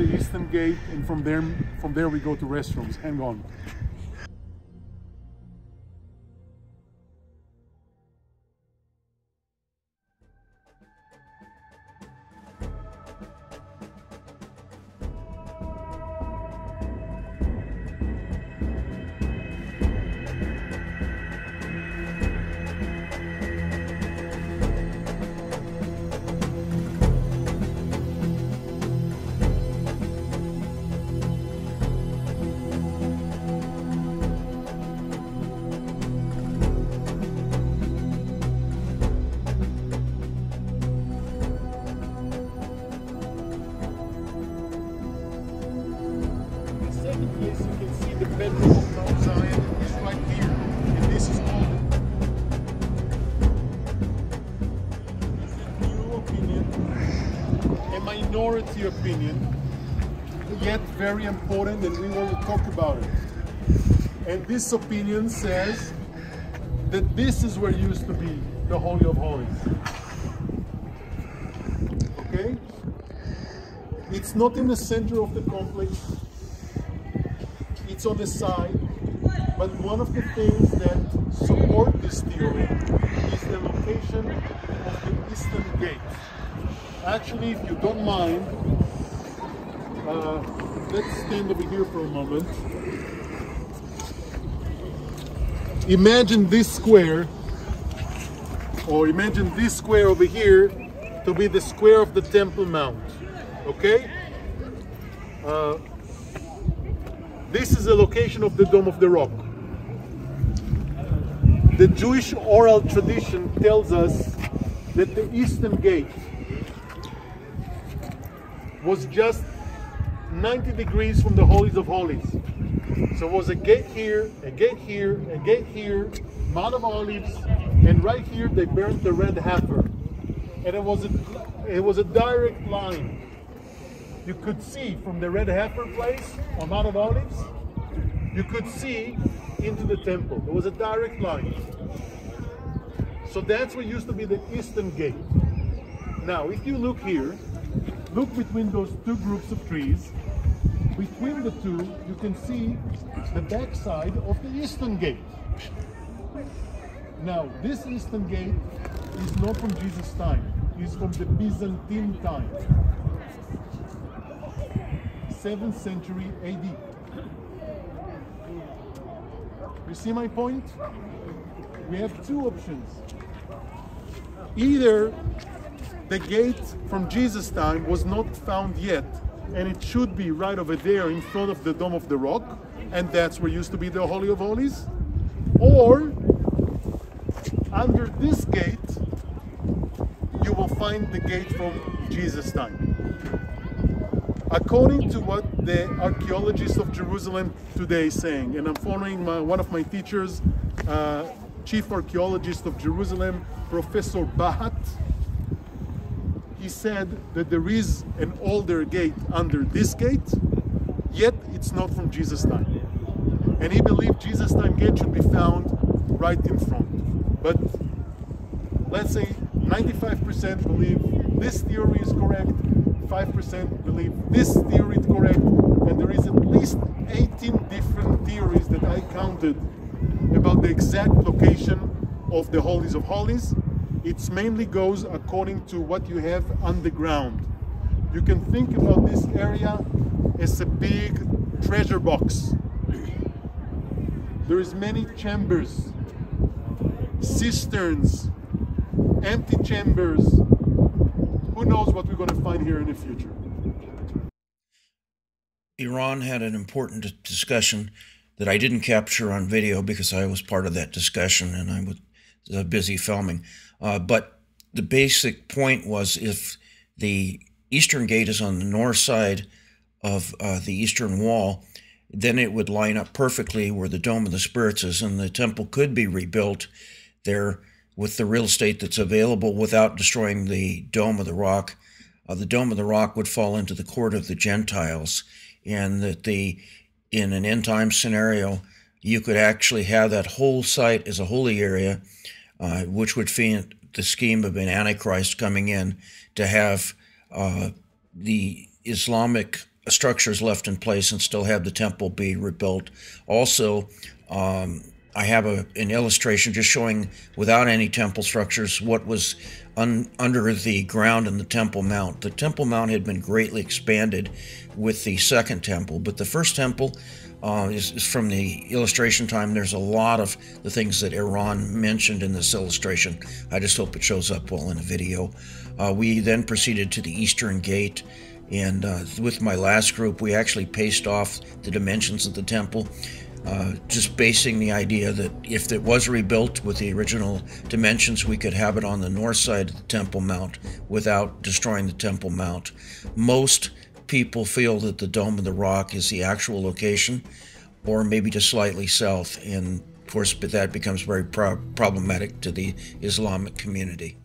the eastern gate, and from there, from there we go to restrooms. Hang on. Opinion, a minority opinion, yet very important, and we want to talk about it. And this opinion says that this is where used to be the Holy of Holies. Okay? It's not in the center of the complex it's on the side. But one of the things that support this theory is the location of the eastern gate. Actually, if you don't mind, uh, let's stand over here for a moment. Imagine this square, or imagine this square over here to be the square of the Temple Mount. Okay? Uh, this is the location of the Dome of the Rock. The Jewish oral tradition tells us that the Eastern Gate was just 90 degrees from the Holies of Holies. So it was a gate here, a gate here, a gate here, Mount of Olives, and right here they burned the red heifer. And it was a, it was a direct line you could see from the red heifer place on Mount of Olives, you could see into the temple. There was a direct line. So that's what used to be the eastern gate. Now, if you look here, look between those two groups of trees. Between the two, you can see the backside of the eastern gate. Now, this eastern gate is not from Jesus' time. It's from the Byzantine time. 7th century AD. You see my point? We have two options. Either the gate from Jesus' time was not found yet, and it should be right over there in front of the Dome of the Rock, and that's where used to be the Holy of Holies, or under this gate, you will find the gate from Jesus' time. According to what the archaeologists of Jerusalem today is saying, and I'm following my, one of my teachers, uh, chief archaeologist of Jerusalem, Professor Bahat, he said that there is an older gate under this gate, yet it's not from Jesus' time. And he believed Jesus' time gate should be found right in front. But let's say 95% believe this theory is correct, 5% believe this theory is correct, and there is at least 18 different theories that I counted about the exact location of the Holies of Holies. It mainly goes according to what you have underground. You can think about this area as a big treasure box. There is many chambers, cisterns, empty chambers. Who knows what we're going to find here in the future? Eran had an important discussion that I didn't capture on video because I was part of that discussion and I was uh, busy filming. Uh, but the basic point was if the eastern gate is on the north side of uh, the eastern wall, then it would line up perfectly where the Dome of the Spirits is, and the temple could be rebuilt there with the real estate that's available without destroying the Dome of the Rock. Uh, the Dome of the Rock would fall into the court of the Gentiles, and that the in an end time scenario, you could actually have that whole site as a holy area, uh, which would fit the scheme of an Antichrist coming in to have uh, the Islamic structures left in place and still have the temple be rebuilt. Also, um, I have a, an illustration just showing without any temple structures what was un, under the ground in the Temple Mount. The Temple Mount had been greatly expanded with the second temple, but the first temple uh, is, is, from the illustration time. There's a lot of the things that Eran mentioned in this illustration. I just hope it shows up well in a video. Uh, we then proceeded to the Eastern Gate. And uh, with my last group, we actually paced off the dimensions of the temple uh, just basing the idea that if it was rebuilt with the original dimensions, we could have it on the north side of the Temple Mount without destroying the Temple Mount. Most people feel that the Dome of the Rock is the actual location, or maybe just slightly south, and of course, that becomes very pro- problematic to the Islamic community.